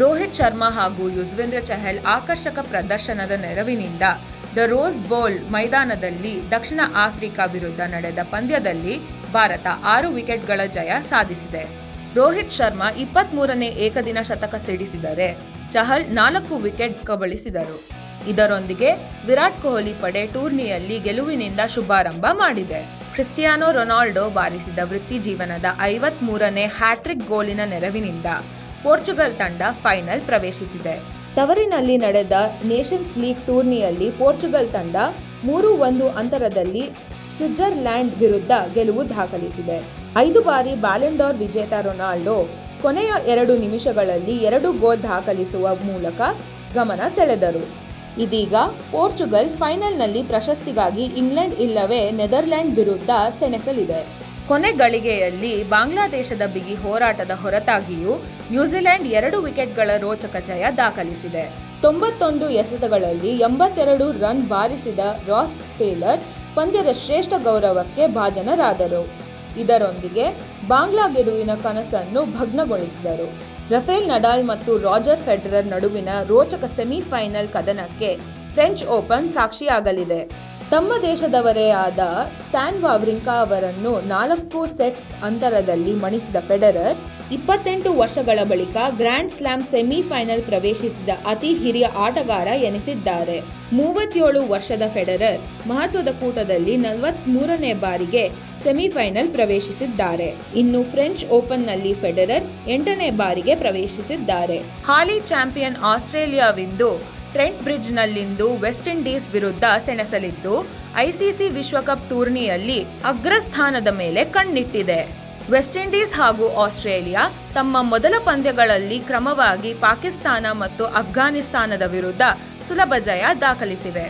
ರೋಹಿತ್ ಶರ್ಮಾ ಹಾಗೂ ಯುಜ್ವೇಂದ್ರ ಚಹಲ್ ಆಕರ್ಷಕ ಪ್ರದರ್ಶನದ ನೆರವಿನಿಂದ ದ ರೋಸ್ ಬೌಲ್ ಮೈದಾನದಲ್ಲಿ ದಕ್ಷಿಣ ಆಫ್ರಿಕಾ ವಿರುದ್ಧ ನಡೆದ ಪಂದ್ಯದಲ್ಲಿ ಭಾರತ ಆರು ವಿಕೆಟ್ಗಳ ಜಯ ಸಾಧಿಸಿದೆ. ರೋಹಿತ್ ಶರ್ಮಾ ಇಪ್ಪತ್ಮೂರನೇ ಏಕದಿನ ಶತಕ ಸಿಡಿಸಿದರೆ ಚಹಲ್ ನಾಲ್ಕು ವಿಕೆಟ್ ಕಬಳಿಸಿದರು. ಇದರೊಂದಿಗೆ ವಿರಾಟ್ ಕೊಹ್ಲಿ ಪಡೆ ಟೂರ್ನಿಯಲ್ಲಿ ಗೆಲುವಿನಿಂದ ಶುಭಾರಂಭ ಮಾಡಿದೆ. ಕ್ರಿಸ್ಟಿಯಾನೋ ರೊನಾಲ್ಡೋ ಬಾರಿಸಿದ ವೃತ್ತಿ ಜೀವನದ ಐವತ್ಮೂರನೇ ಹ್ಯಾಟ್ರಿಕ್ ಗೋಲಿನ ನೆರವಿನಿಂದ ಪೋರ್ಚುಗಲ್ ತಂಡ ಫೈನಲ್ ಪ್ರವೇಶಿಸಿದೆ. ತವರಿನಲ್ಲಿ ನಡೆದ ನೇಷನ್ಸ್ ಲೀಗ್ ಟೂರ್ನಿಯಲ್ಲಿ ಪೋರ್ಚುಗಲ್ ತಂಡ ಮೂರು ಒಂದು ಅಂತರದಲ್ಲಿ ಸ್ವಿಟ್ಜರ್ಲ್ಯಾಂಡ್ ವಿರುದ್ಧ ಗೆಲುವು ದಾಖಲಿಸಿದೆ. ಐದು ಬಾರಿ ಬ್ಯಾಲೆಂಡಾರ್ ವಿಜೇತ ರೊನಾಲ್ಡೋ ಕೊನೆಯ ಎರಡು ನಿಮಿಷಗಳಲ್ಲಿ ಎರಡು ಗೋಲ್ ದಾಖಲಿಸುವ ಮೂಲಕ ಗಮನ ಸೆಳೆದರು. ಇದೀಗ ಪೋರ್ಚುಗಲ್ ಫೈನಲ್ನಲ್ಲಿ ಪ್ರಶಸ್ತಿಗಾಗಿ ಇಂಗ್ಲೆಂಡ್ ಇಲ್ಲವೇ ನೆದರ್ಲ್ಯಾಂಡ್ ವಿರುದ್ಧ ಸೆಣಸಲಿದೆ. ಕೊನೆ ಗಳಿಗೆಯಲ್ಲಿ ಬಾಂಗ್ಲಾದೇಶದ ಬಿಗಿ ಹೋರಾಟದ ಹೊರತಾಗಿಯೂ ನ್ಯೂಜಿಲೆಂಡ್ ಎರಡು ವಿಕೆಟ್ಗಳ ರೋಚಕ ಜಯ ದಾಖಲಿಸಿದೆ. ತೊಂಬತ್ತೊಂದು ಎಸೆತಗಳಲ್ಲಿ ಎಂಬತ್ತೆರಡು ರನ್ ಬಾರಿಸಿದ ರಾಸ್ ಟೇಲರ್ ಪಂದ್ಯದ ಶ್ರೇಷ್ಠ ಗೌರವಕ್ಕೆ ಭಾಜನರಾದರು. ಇದರೊಂದಿಗೆ ಬಾಂಗ್ಲಾ ಗೆಲುವಿನ ಕನಸನ್ನು ಭಗ್ನಗೊಳಿಸಿದರು. ರಫೇಲ್ ನಡಾಲ್ ಮತ್ತು ರಾಜರ್ ಫೆಡರರ್ ನಡುವಿನ ರೋಚಕ ಸೆಮಿಫೈನಲ್ ಕದನಕ್ಕೆ ಫ್ರೆಂಚ್ ಓಪನ್ ಸಾಕ್ಷಿಯಾಗಲಿದೆ. ತಮ್ಮ ದೇಶದವರೇ ಆದ ಸ್ಟ್ಯಾನ್ ವಾವ್ರಿಂಕಾ ಅವರನ್ನು ನಾಲ್ಕು ಸೆಟ್ ಅಂತರದಲ್ಲಿ ಮಣಿಸಿದ ಫೆಡರರ್, ಇಪ್ಪತ್ತೆಂಟು ವರ್ಷಗಳ ಬಳಿಕ ಗ್ರ್ಯಾಂಡ್ ಸ್ಲಾಮ್ ಸೆಮಿಫೈನಲ್ ಪ್ರವೇಶಿಸಿದ ಅತಿ ಹಿರಿಯ ಆಟಗಾರ ಎನಿಸಿದ್ದಾರೆ. ಮೂವತ್ತೇಳು ವರ್ಷದ ಫೆಡರರ್, ಮಹತ್ವದ ಕೂಟದಲ್ಲಿ ನಲವತ್ಮೂರನೇ ಬಾರಿಗೆ ಸೆಮಿಫೈನಲ್ ಪ್ರವೇಶಿಸಿದ್ದಾರೆ. ಇನ್ನು ಫ್ರೆಂಚ್ ಓಪನ್ನಲ್ಲಿ ಫೆಡರರ್ ಎಂಟನೇ ಬಾರಿಗೆ ಪ್ರವೇಶಿಸಿದ್ದಾರೆ. ಹಾಲಿ ಚಾಂಪಿಯನ್ ಆಸ್ಟ್ರೇಲಿಯಾವಿಂದು ಟ್ರೆಂಟ್ ಬ್ರಿಡ್ಜ್ನಲ್ಲಿಂದು ವೆಸ್ಟ್ ಇಂಡೀಸ್ ವಿರುದ್ಧ ಸೆಣಸಲಿದ್ದು ಐಸಿಸಿ ವಿಶ್ವಕಪ್ ಟೂರ್ನಿಯಲ್ಲಿ ಅಗ್ರಸ್ಥಾನದ ಮೇಲೆ ಕಣ್ಣಿಟ್ಟಿದೆ. ವೆಸ್ಟ್ ಇಂಡೀಸ್ ಹಾಗೂ ಆಸ್ಟ್ರೇಲಿಯಾ ತಮ್ಮ ಮೊದಲ ಪಂದ್ಯಗಳಲ್ಲಿ ಕ್ರಮವಾಗಿ ಪಾಕಿಸ್ತಾನ ಮತ್ತು ಅಫ್ಘಾನಿಸ್ತಾನದ ವಿರುದ್ಧ ಸುಲಭ ಜಯ ದಾಖಲಿಸಿವೆ.